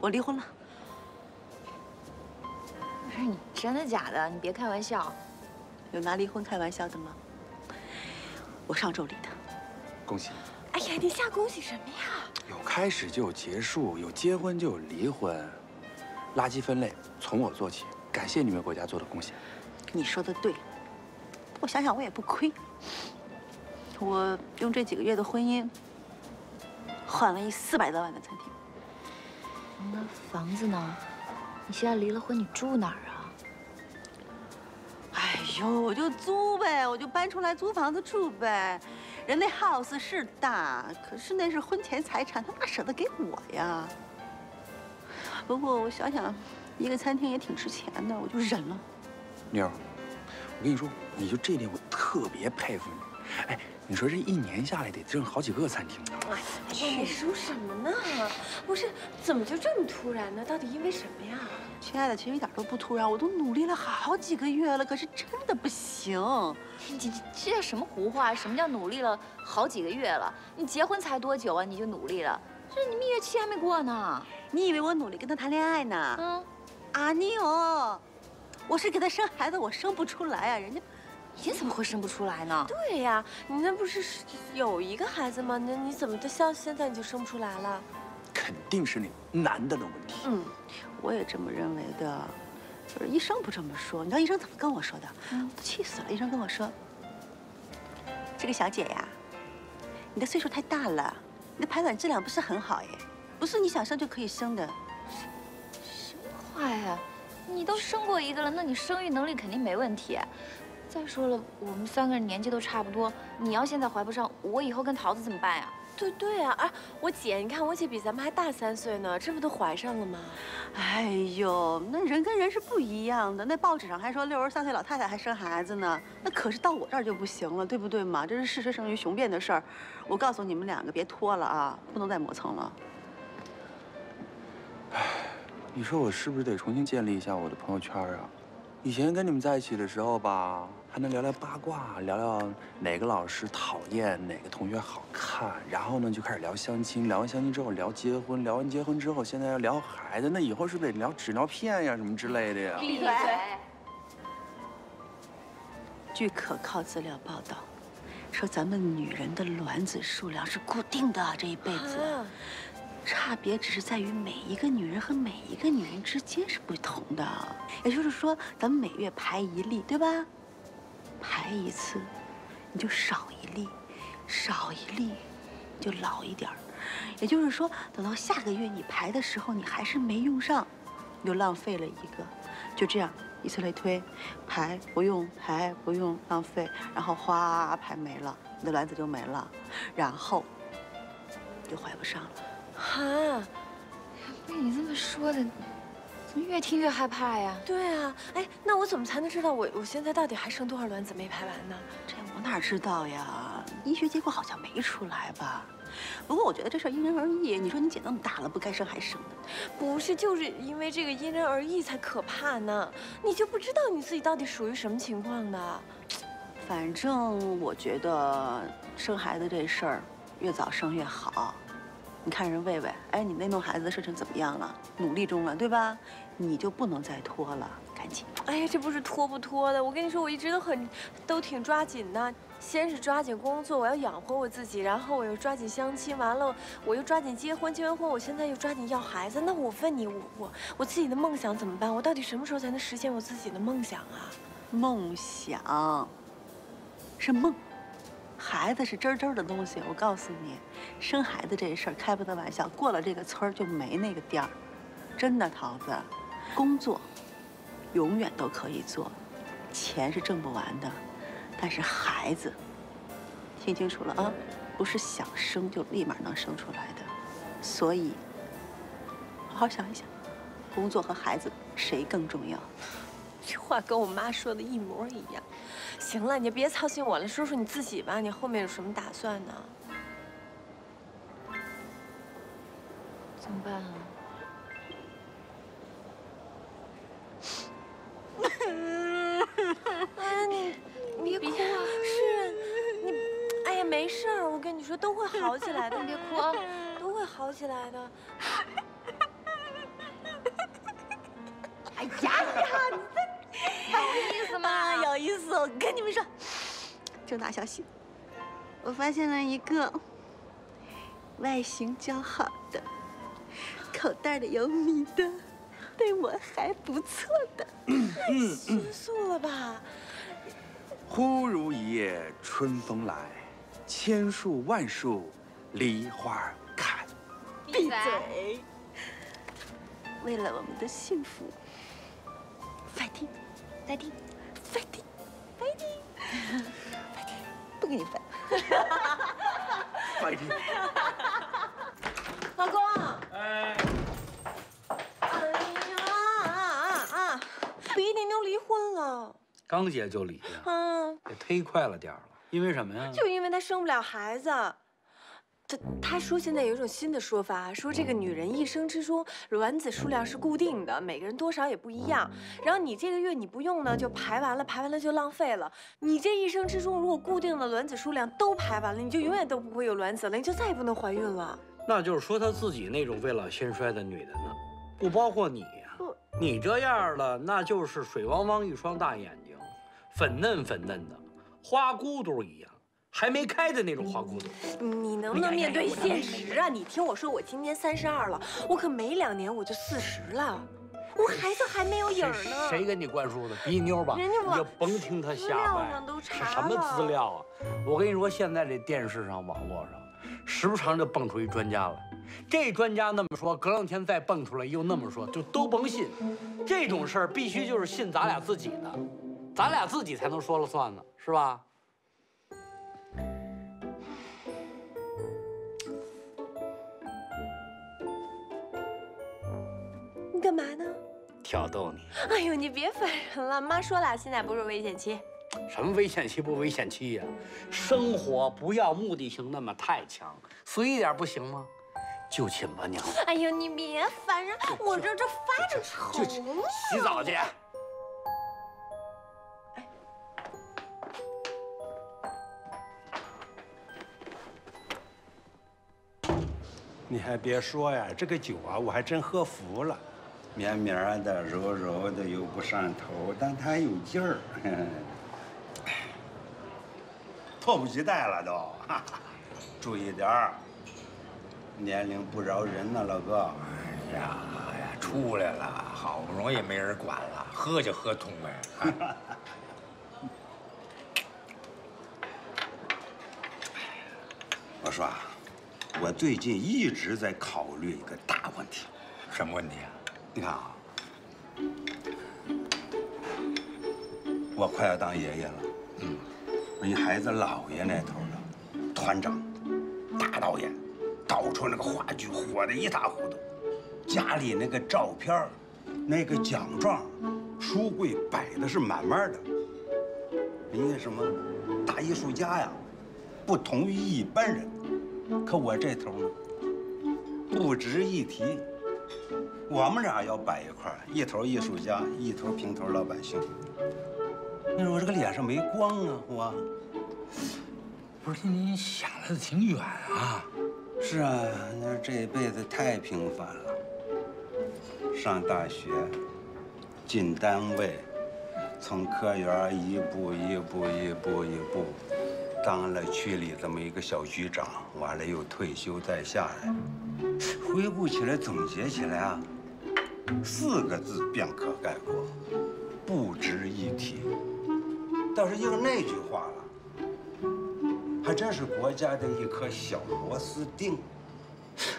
我离婚了。不是你真的假的？你别开玩笑。有拿离婚开玩笑的吗？我上周离的。恭喜！哎呀，你瞎恭喜什么呀？有开始就有结束，有结婚就有离婚。垃圾分类从我做起，感谢你们国家做的贡献。你说的对，我想想我也不亏。我用这几个月的婚姻换了一四百多万的餐厅。那房子呢？你现在离了婚，你住哪儿啊？哎呦，我就租呗，我就搬出来租房子住呗。人那 house 是大，可是那是婚前财产，他哪舍得给我呀？不过我想想，一个餐厅也挺值钱的，我就忍了。妞，我跟你说，你就这点我特别佩服你。哎。你说这一年下来得挣好几个餐厅呢。哎，你说什么呢？不是，怎么就这么突然呢？到底因为什么呀？亲爱的，其实一点都不突然，我都努力了好几个月了，可是真的不行。你这这叫什么胡话？什么叫努力了好几个月了？你结婚才多久啊？你就努力了？这你蜜月期还没过呢。你以为我努力跟他谈恋爱呢？嗯。阿妮哦，我是给他生孩子，我生不出来啊，人家。你怎么会生不出来呢？对呀，你那不是有一个孩子吗？那你怎么到现在你就生不出来了？肯定是那男的的问题。嗯，我也这么认为的。就是医生不这么说，你知道医生怎么跟我说的？嗯，气死了！医生跟我说：“这个小姐呀，你的岁数太大了，你的排卵质量不是很好耶，不是你想生就可以生的。”什么话呀？你都生过一个了，那你生育能力肯定没问题。再说了，我们三个人年纪都差不多，你要现在怀不上，我以后跟桃子怎么办呀？对对啊，哎，我姐，你看我姐比咱们还大三岁呢，这不都怀上了吗？哎呦，那人跟人是不一样的，那报纸上还说六十三岁老太太还生孩子呢，那可是到我这儿就不行了，对不对嘛？这是事实胜于雄辩的事儿。我告诉你们两个，别拖了啊，不能再磨蹭了。哎，你说我是不是得重新建立一下我的朋友圈啊？以前跟你们在一起的时候吧。还能聊聊八卦，聊聊哪个老师讨厌，哪个同学好看，然后呢就开始聊相亲，聊完相亲之后聊结婚，聊完结婚之后现在要聊孩子，那以后是不是得聊纸尿片呀什么之类的呀？闭嘴！据可靠资料报道，说咱们女人的卵子数量是固定的，这一辈子，差别只是在于每一个女人和每一个女人之间是不同的。也就是说，咱们每月排一粒，对吧？排一次，你就少一粒，少一粒，就老一点儿。也就是说，等到下个月你排的时候，你还是没用上，又浪费了一个。就这样，以此类推，排不用，排不用，浪费，然后哗排没了，你的卵子就没了，然后就怀不上了。哈，被你这么说的。怎么越听越害怕呀？对啊，哎，那我怎么才能知道我我现在到底还剩多少卵子没排完呢？这我哪知道呀？医学结果好像没出来吧？不过我觉得这事因人而异。你说你姐那么大了，不该生还生呢？不是，就是因为这个因人而异才可怕呢。你就不知道你自己到底属于什么情况的？反正我觉得生孩子这事儿，越早生越好。你看人魏魏，哎，你那弄孩子的事情怎么样了？努力中了，对吧？你就不能再拖了，赶紧。哎呀，这不是拖不拖的，我跟你说，我一直都很，都挺抓紧的。先是抓紧工作，我要养活我自己，然后我又抓紧相亲，完了我又抓紧结婚，结完婚我现在又抓紧要孩子。那我问你，我我我自己的梦想怎么办？我到底什么时候才能实现我自己的梦想啊？梦想是梦。孩子是真真的东西，我告诉你，生孩子这事儿开不得玩笑，过了这个村就没那个店儿。真的，桃子，工作永远都可以做，钱是挣不完的，但是孩子，听清楚了啊，不是想生就立马能生出来的。所以，好好想一想，工作和孩子谁更重要？这话跟我妈说的一模一样。行了，你就别操心我了，说说你自己吧。你后面有什么打算呢？怎么办啊？哎，你你别哭啊！是，你哎呀，没事儿，我跟你说 都会好起来的。你别哭啊，都会好起来的。我跟你们说，重大消息，我发现了一个外形姣好的、口袋里有米的、对我还不错的。吃素了吧？忽如一夜春风来，千树万树梨花开。闭嘴！为了我们的幸福不给你翻。老公。哎。哎呀啊啊啊！比你妞离婚了。刚结就离呀？嗯，也忒快了点了。因为什么呀？就因为她生不了孩子。他他说现在有一种新的说法，说这个女人一生之中卵子数量是固定的，每个人多少也不一样。然后你这个月你不用呢，就排完了，排完了就浪费了。你这一生之中如果固定的卵子数量都排完了，你就永远都不会有卵子了，你就再也不能怀孕了。那就是说他自己那种未老先衰的女人呢，不包括你呀。你这样的那就是水汪汪一双大眼睛，粉嫩粉嫩的，花骨朵一样。还没开的那种花骨朵，你能不能面对现实啊？你听我说，我今年三十二了，我可没两年我就四十了，我孩子还没有影呢。谁给你灌输的？逼妞吧？人家你就甭听他瞎掰。什么资料啊？我跟你说，现在这电视上、网络上，时不常就蹦出一专家来，这专家那么说，隔两天再蹦出来又那么说，就都甭信。这种事儿必须就是信咱俩自己的，咱俩自己才能说了算呢，是吧？你干嘛呢？挑逗你。哎呦，你别烦人了。妈说了，现在不是危险期。什么危险期不危险期呀？生活不要目的性那么太强，随意点不行吗？就寝吧，娘。哎呦，你别烦人，我这这发着愁呢。洗澡去。你还别说呀，这个酒啊，我还真喝服了。绵绵的、柔柔的，又不上头，但它有劲儿，迫不及待了都。注意点儿，年龄不饶人呢，老哥。哎呀呀，出来了，好不容易没人管了，喝就喝痛快。我说啊，我最近一直在考虑一个大问题。什么问题啊？你看啊，我快要当爷爷了，嗯，人家孩子姥爷那头的团长、大导演，导出那个话剧火的一塌糊涂，家里那个照片、那个奖状、书柜摆的是满满的。人家什么大艺术家呀，不同于一般人，可我这头呢，不值一提。我们俩要摆一块一头艺术家，一头平头老百姓。你说我这个脸上没光啊，我。不是你想的挺远啊。是啊，那这一辈子太平凡了。上大学，进单位，从科员一步一步一步一步，当了区里这么一个小局长，完了又退休再下来。回顾起来，总结起来啊。四个字便可概括，不值一提。倒是应那句话了，还真是国家的一颗小螺丝钉。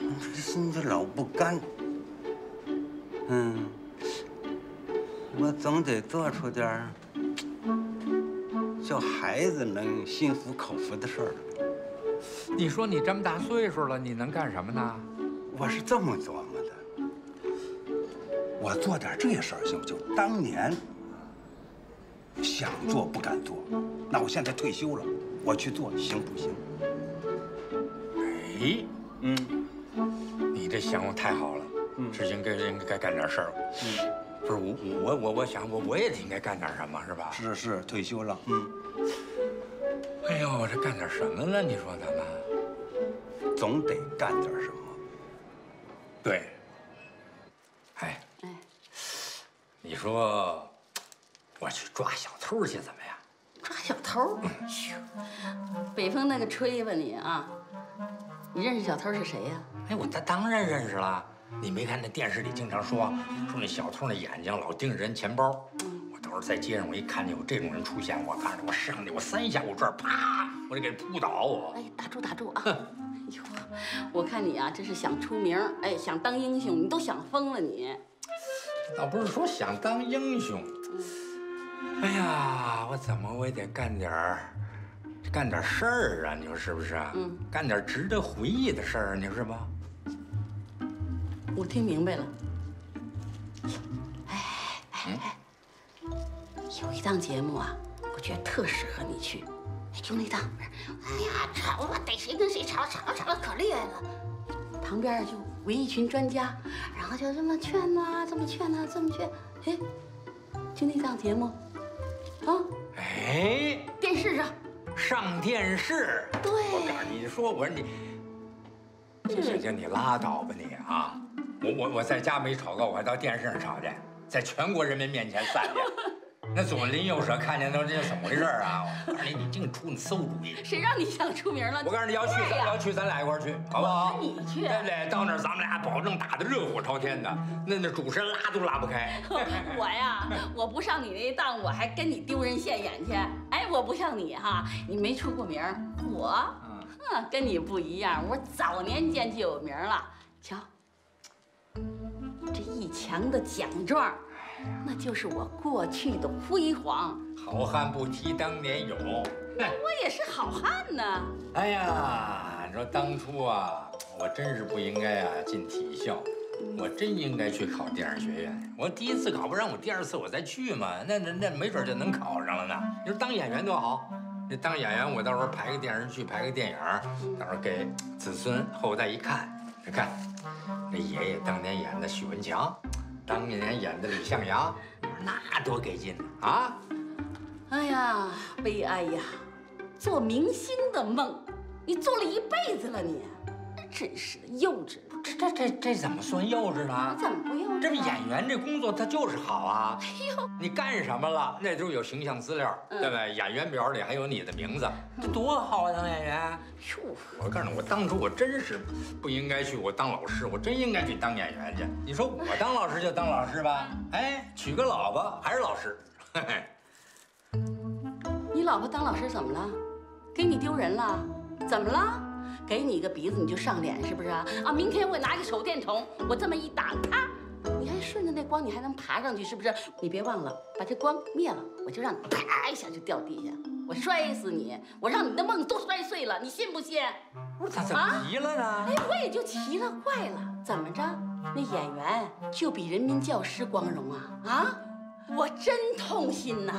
这心子老不甘。嗯，我总得做出点叫孩子能心服口服的事儿。你说你这么大岁数了，你能干什么呢？我是这么琢磨。我做点这事儿行不？就当年想做不敢做，那我现在退休了，我去做行不行？哎，嗯，你这想法太好了，嗯，是应该应该干点事儿。嗯，不是我我我我想我我也应该干点什么，是吧？是是，退休了，嗯。哎呦，我这干点什么呢？你说咱们总得干点什么。对。说，我去抓小偷去怎么样？抓小偷？北风那个吹吧你啊！你认识小偷是谁呀？哎，我他当然认识了。你没看那电视里经常说说那小偷那眼睛老盯着人钱包。我到时候在街上我一看见有这种人出现，我告诉你，我上去我三下五除二，啪，我就给扑倒我。哎，打住打住啊！哎呦，我看你啊，这是想出名，哎，想当英雄，你都想疯了你。倒不是说想当英雄。哎呀，我怎么我也得干点儿，干点事儿啊！你说是不是啊？嗯，干点值得回忆的事儿，你说是吧？我听明白了。哎哎哎，有一档节目啊，我觉得特适合你去，就那档。哎呀，吵啊，逮谁跟谁吵，吵吵的可厉害了。旁边就围一群专家，然后就这么劝呐，这么劝呐，这么劝。哎，就那档节目，啊，哎，电视上，上电视。对，我告诉你，说我说你，行行行，你拉倒吧你啊！我我我在家没吵够，我还到电视上吵去，在全国人民面前散去。那左邻右舍看见都这怎么回事啊？我告诉你，你净出你馊主意。谁让你想出名了？我告诉你要去，咱要去，咱俩一块去，好不好？你去，对不对？到那儿咱们俩保证打得热火朝天的，那那主持人拉都拉不开。我呀，我不上你那当，我还跟你丢人现眼去。哎，我不像你哈，你没出过名，我，哼，跟你不一样，我早年间就有名了。瞧，这一墙的奖状。那就是我过去的辉煌。好汉不提当年勇，我也是好汉呢。哎呀，你说当初啊，我真是不应该啊进体校，我真应该去考电影学院。我第一次考不上我第二次我再去嘛，那那那没准就能考上了呢。你说当演员多好，那当演员我到时候拍个电视剧，拍个电影，到时候给子孙后代一看，你看，这爷爷当年演的许文强。当年演的李向阳，那多给劲呐啊！哎呀，悲哀呀！做明星的梦，你做了一辈子了，你真是的幼稚。这这这这怎么算幼稚呢？怎么不幼稚？这不演员这工作他就是好啊！哎呦，你干什么了？那都有形象资料，对不对？演员表里还有你的名字，这多好啊！当演员。哟，我告诉你，我当初我真是不应该去，我当老师，我真应该去当演员去。你说我当老师就当老师吧，哎，娶个老婆还是老师。嘿嘿。你老婆当老师怎么了？给你丢人了？怎么了？给你一个鼻子你就上脸是不是啊？啊，明天我拿个手电筒，我这么一打，咔，你还顺着那光，你还能爬上去是不是？你别忘了把这光灭了，我就让你啪一下就掉地下，我摔死你，我让你的梦都摔碎了，你信不信？不是他怎么急了呢？哎，我也就奇了怪了，怎么着？那演员就比人民教师光荣啊？啊，我真痛心呐！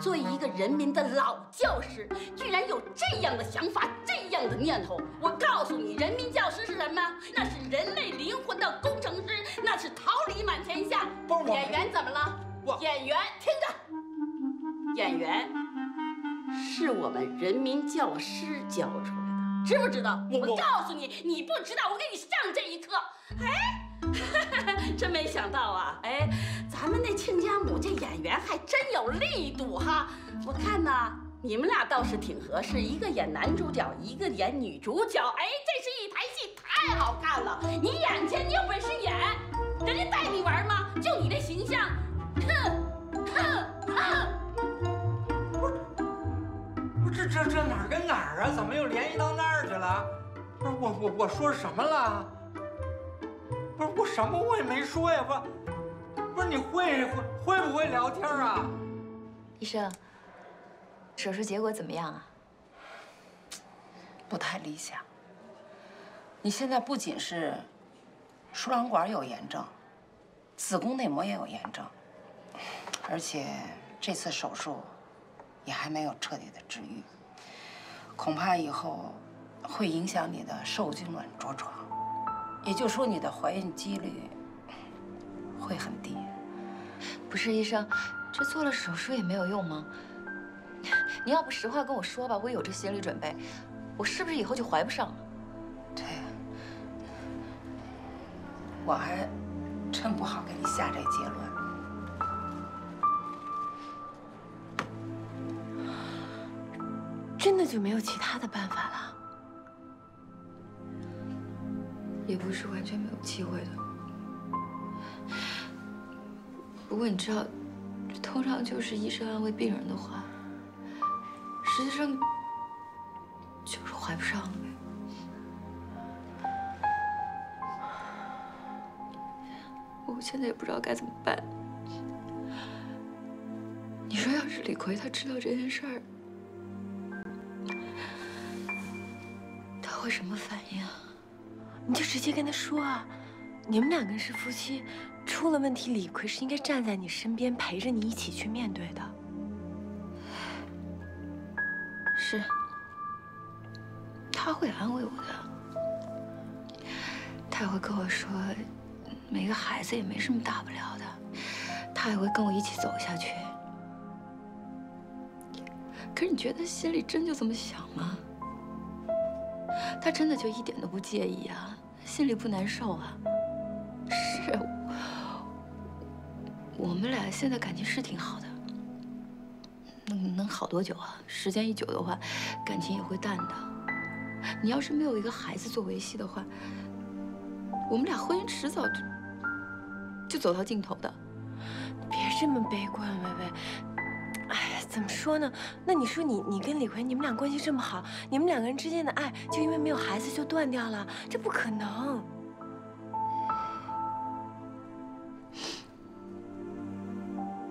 作为一个人民的老教师，居然有这样的想法，这样的念头。我告诉你，人民教师是什么？那是人类灵魂的工程师，那是桃李满天下。演员怎么了？演员听着，演员是我们人民教师教出来的，知不知道？我告诉你，你不知道，我给你上这一课。哎，真没想到啊！哎。咱们那亲家母这演员还真有力度哈，我看呐，你们俩倒是挺合适，一个演男主角，一个演女主角，哎，这是一台戏，太好看了。你演去，你有本事演，人家带你玩吗？就你这形象，哼哼哼！不是，不是这这这哪儿跟哪儿啊？怎么又联系到那儿去了？不是我我我说什么了？不是我什么我也没说呀，不。不是你会会会不会聊天啊？医生，手术结果怎么样啊？不太理想。你现在不仅是输卵管有炎症，子宫内膜也有炎症，而且这次手术也还没有彻底的治愈，恐怕以后会影响你的受精卵着床，也就是说你的怀孕几率会很低。不是医生，这做了手术也没有用吗？你要不实话跟我说吧，我有这心理准备，我是不是以后就怀不上了？对，我还真不好给你下这结论。真的就没有其他的办法了？也不是完全没有机会的。不过你知道，这通常就是医生安慰病人的话，实际上就是怀不上了呗。我现在也不知道该怎么办。你说，要是李逵他知道这件事儿，他会什么反应啊？你就直接跟他说啊，你们两个人是夫妻。出了问题，李逵是应该站在你身边，陪着你一起去面对的。是，他会安慰我的，他也会跟我说，每个孩子也没什么大不了的，他也会跟我一起走下去。可是你觉得他心里真就这么想吗？他真的就一点都不介意啊，心里不难受啊？是。我们俩现在感情是挺好的，能能好多久啊？时间一久的话，感情也会淡的。你要是没有一个孩子做维系的话，我们俩婚姻迟早就就走到尽头的。别这么悲观，薇薇。怎么说呢？那你说你你跟李逵，你们俩关系这么好，你们两个人之间的爱就因为没有孩子就断掉了？这不可能。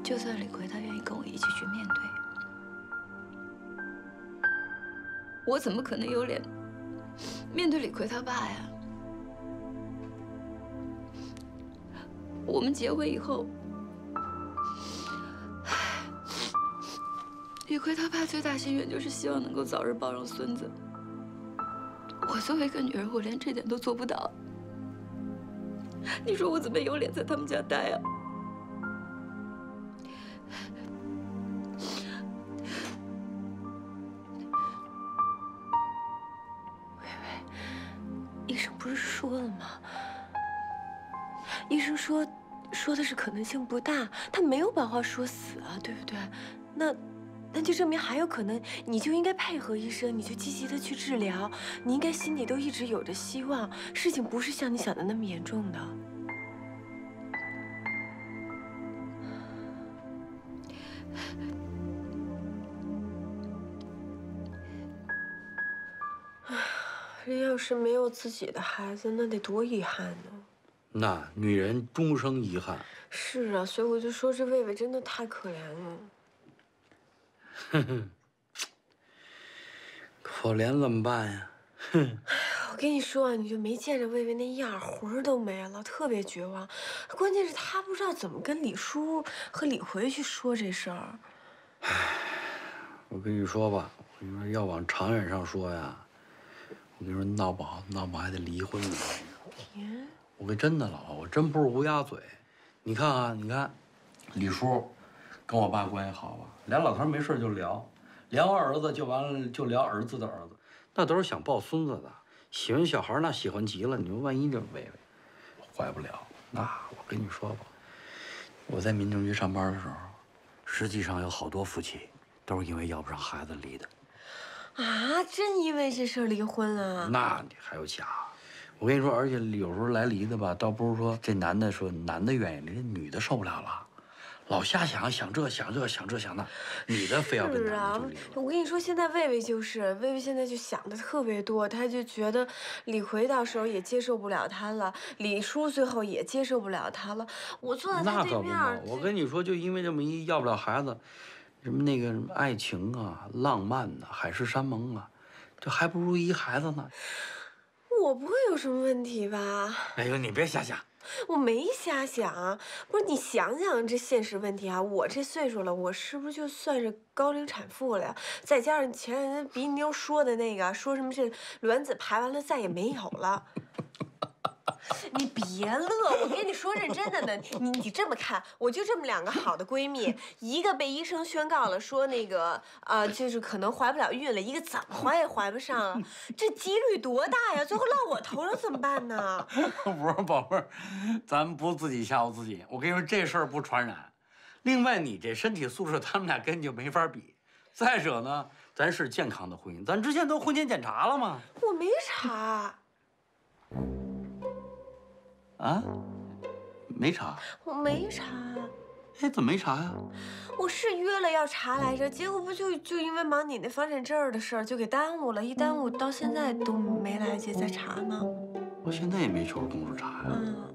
就算李逵他愿意跟我一起去面对，我怎么可能有脸面对李逵他爸呀？我们结婚以后，李逵他爸最大心愿就是希望能够早日抱上孙子。我作为一个女人，我连这点都做不到，你说我怎么有脸在他们家待啊？微微，医生不是说了吗？医生说，说的是可能性不大，他没有把话说死啊，对不对？那，那就证明还有可能，你就应该配合医生，你就积极的去治疗，你应该心里都一直有着希望，事情不是像你想的那么严重的。人要是没有自己的孩子，那得多遗憾呢。那女人终生遗憾。是啊，所以我就说这魏魏真的太可怜了。哼哼，可怜怎么办呀？哼。哎，我跟你说啊，你就没见着魏魏那样，魂儿都没了，特别绝望。关键是他不知道怎么跟李叔和李逵去说这事儿。唉，我跟你说吧，我跟你说，要往长远上说呀。我跟你说，闹不好，闹不好还得离婚呢。天，我跟真的老婆，我真不是乌鸦嘴。你看啊，你看，李叔跟我爸关系好吧？俩老头没事就聊，聊完儿子就完了，就聊儿子的儿子，那都是想抱孙子的。喜欢小孩那喜欢极了。你说万一这薇薇怀不了，那我跟你说吧，我在民政局上班的时候，实际上有好多夫妻都是因为要不上孩子离的。啊，真因为这事离婚啊？那你还有假？我跟你说，而且有时候来离的吧，倒不是说这男的说男的愿意离，女的受不了了，老瞎想想这想这想这想那，女的非要跟男的就离了。我跟你说，现在魏魏就是魏魏，现在就想的特别多，他就觉得李逵到时候也接受不了他了，李叔最后也接受不了他了。我坐在他对面，我跟你说，就因为这么一要不了孩子。什么那个什么爱情啊，浪漫呐，海誓山盟啊，这还不如一孩子呢。我不会有什么问题吧？哎呦，你别瞎想。我没瞎想，不是你想想这现实问题啊，我这岁数了，我是不是就算是高龄产妇了呀？再加上前两天鼻妞说的那个，说什么这卵子排完了再也没有了。你别乐，我跟你说认真的呢。你你这么看，我就这么两个好的闺蜜，一个被医生宣告了说那个呃，就是可能怀不了孕了，一个怎么怀也怀不上，这几率多大呀？最后落我头上怎么办呢？不是宝贝儿，咱们不自己吓唬自己。我跟你说这事儿不传染，另外你这身体素质，他们俩根本就没法比。再者呢，咱是健康的婚姻，咱之前都婚前检查了吗？我没查。啊？没查？我没查。哎，怎么没查呀？我是约了要查来着，结果不就就因为忙你那房产证的事儿，就给耽误了，一耽误到现在都没来得及再查呢。我现在也没抽着功夫查呀。嗯。